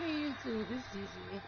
Easy, this is easy.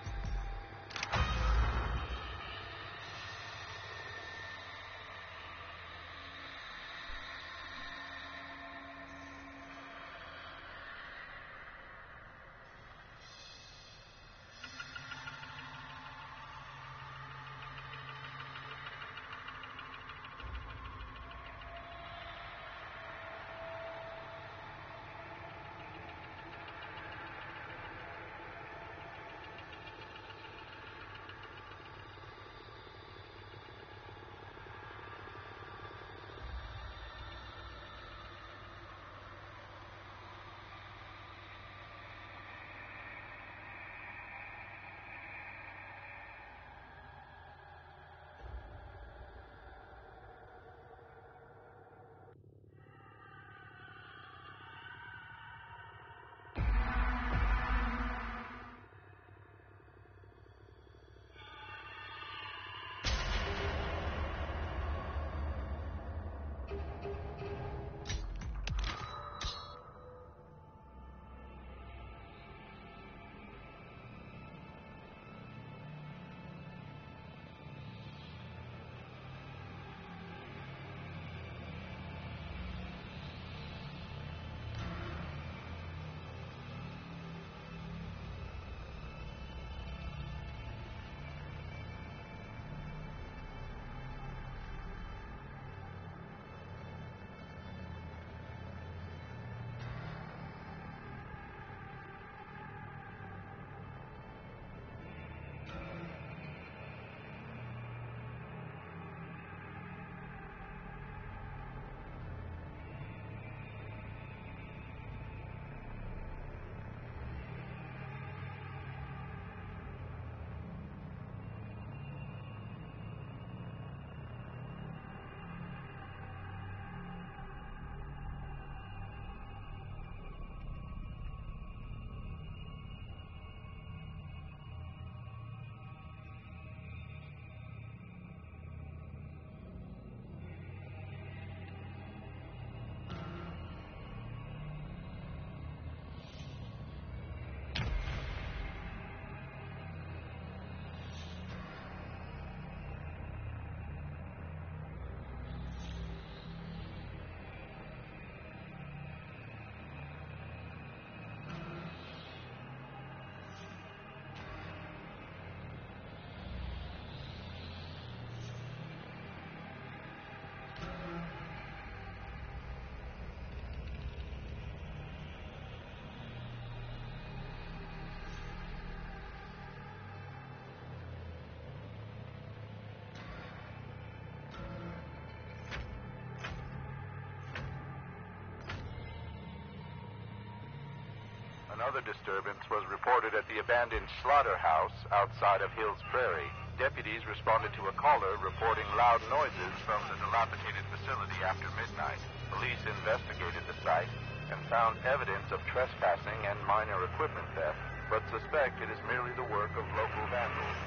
Another disturbance was reported at the abandoned slaughterhouse outside of Hills Prairie. Deputies responded to a caller reporting loud noises from the dilapidated facility after midnight. Police investigated the site and found evidence of trespassing and minor equipment theft, but suspect it is merely the work of local vandals.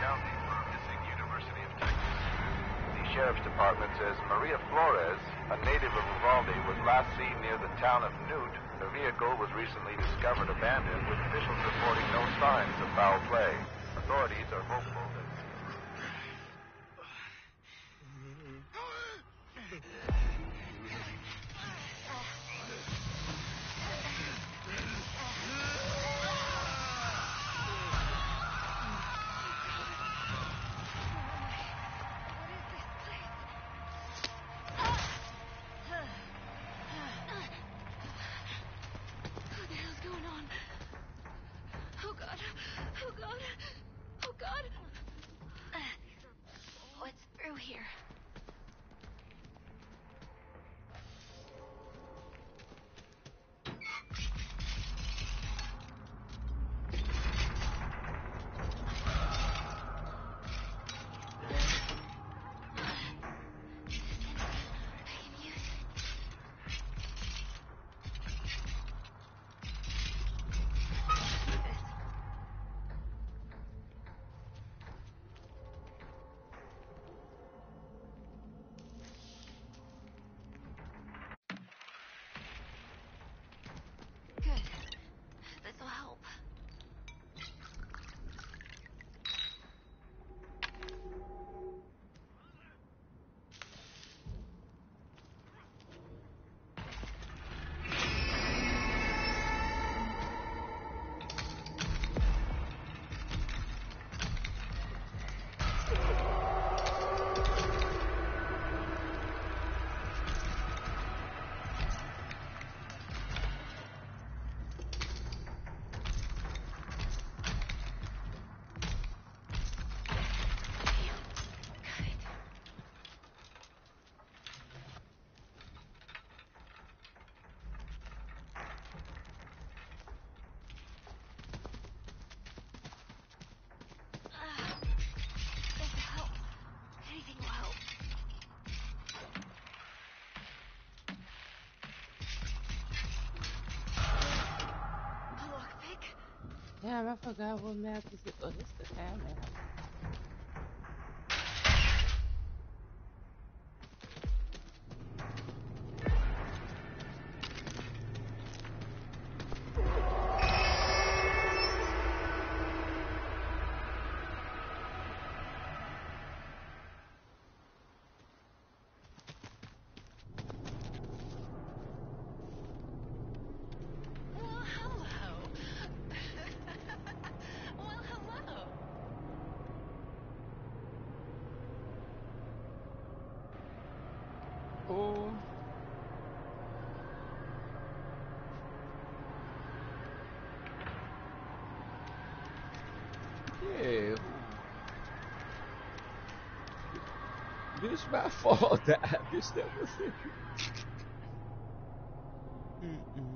County missing University of Texas. The sheriff's department says Maria Flores, a native of Uvalde, was last seen near the town of Newt. The vehicle was recently discovered abandoned, with officials reporting no signs of foul play. Authorities are hopeful Damn, I forgot what map is it. Oh, this the time map. It's my fault. That bitch, that was. Mm-mm.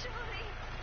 Julie.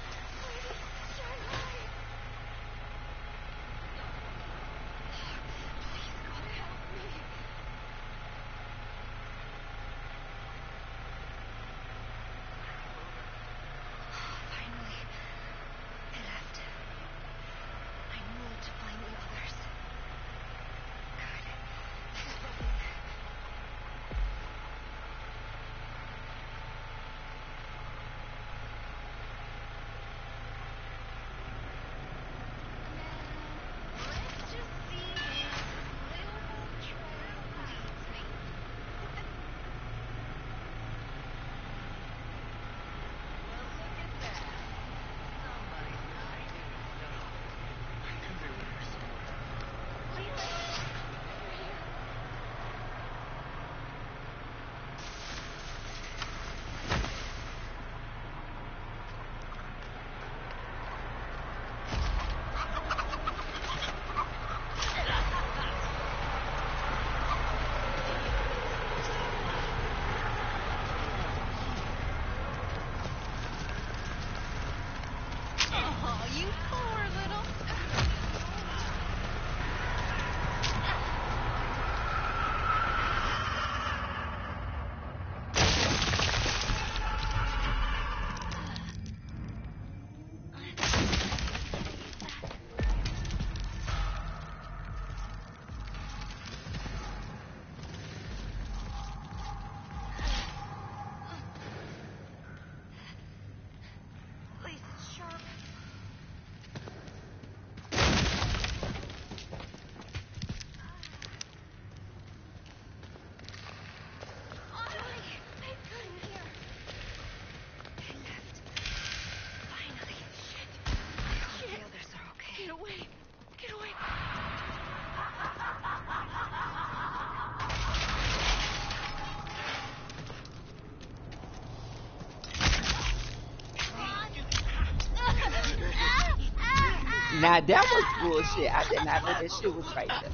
Now that was bullshit. I did not know that shit was right there.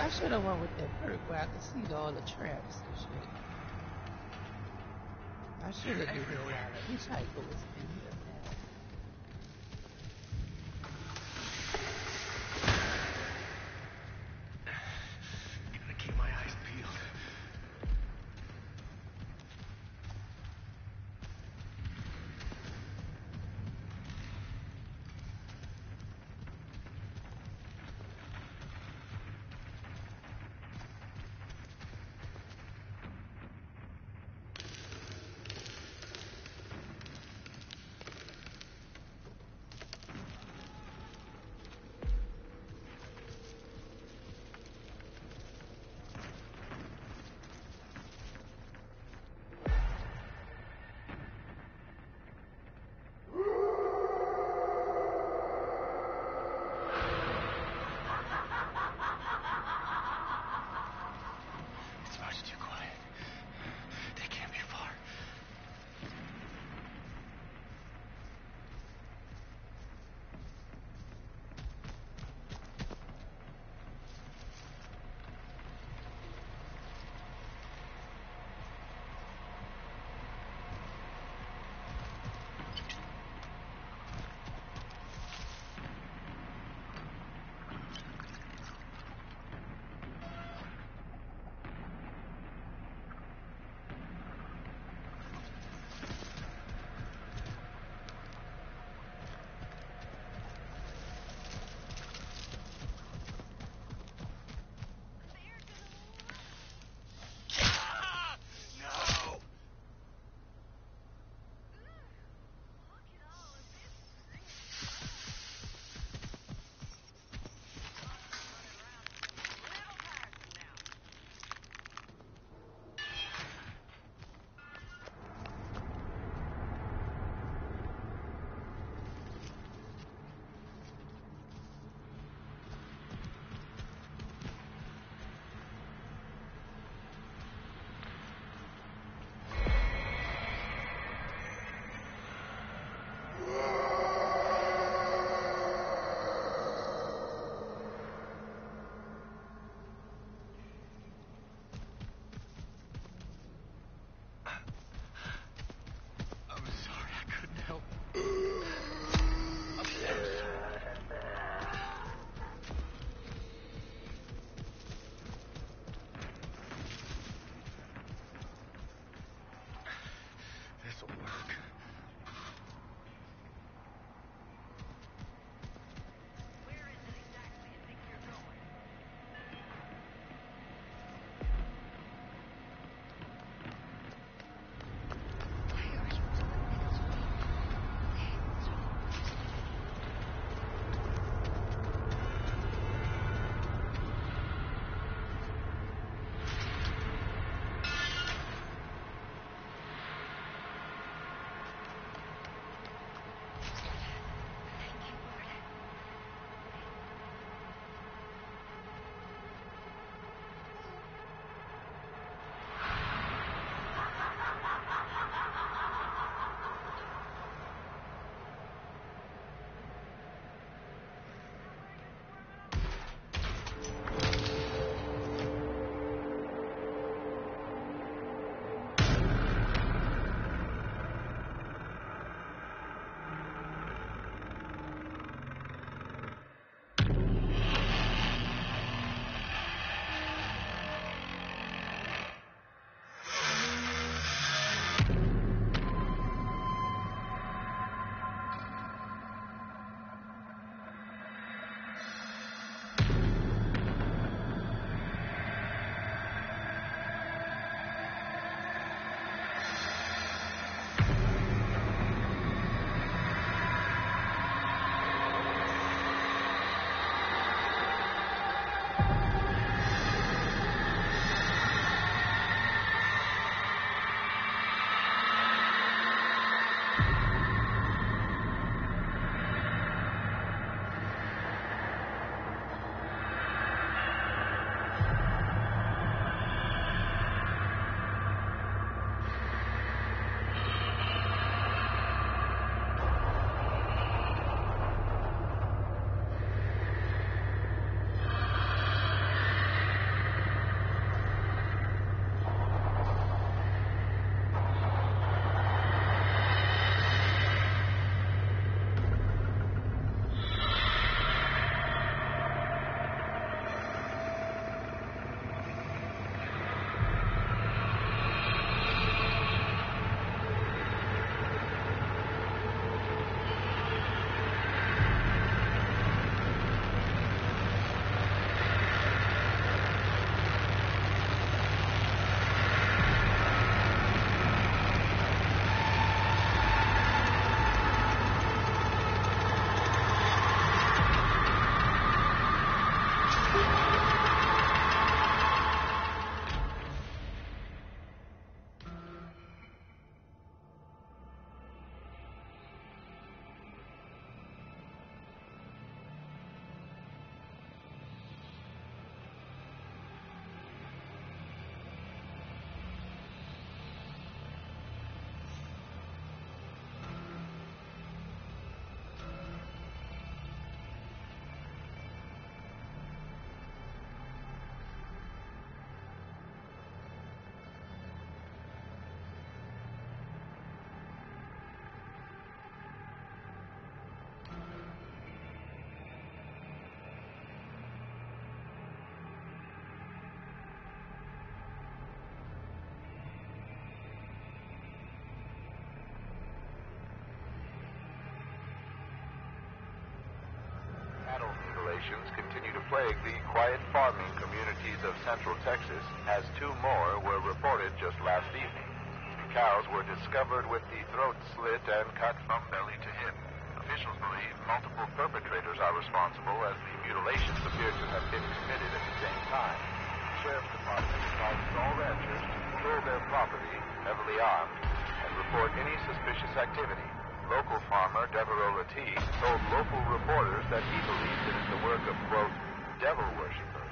I should have went with that perk where I could see all the traps and shit. I should have did that. I wish I could here. Conditions continue to plague the quiet farming communities of central Texas, as two more were reported just last evening. The cows were discovered with the throat slit and cut from belly to hip. Officials believe multiple perpetrators are responsible as the mutilations appear to have been committed at the same time. The Sheriff's Department advises all ranchers to patrol their property, heavily armed, and report any suspicious activity. Local farmer Devereaux Latte told local reporters that he believes it is the work of, quote, devil worshippers.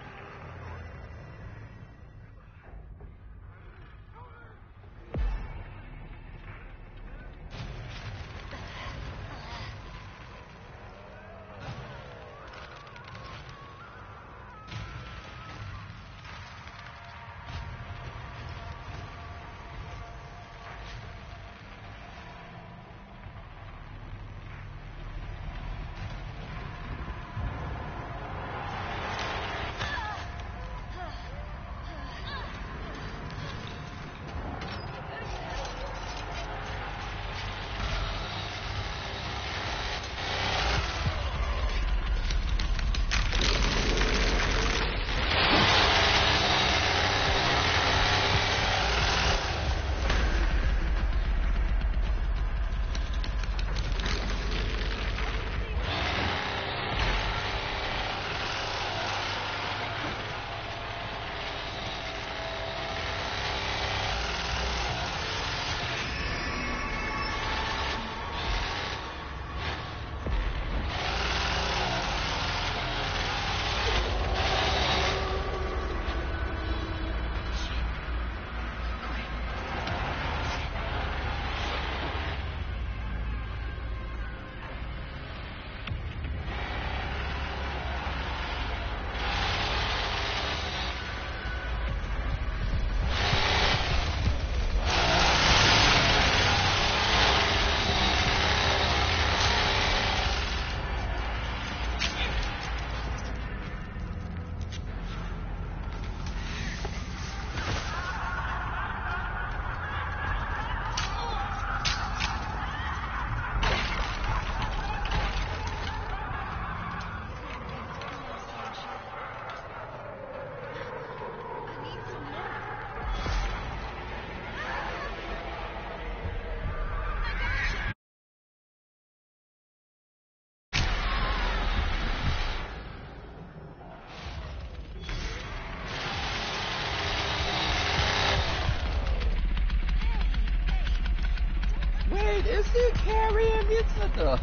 He carrying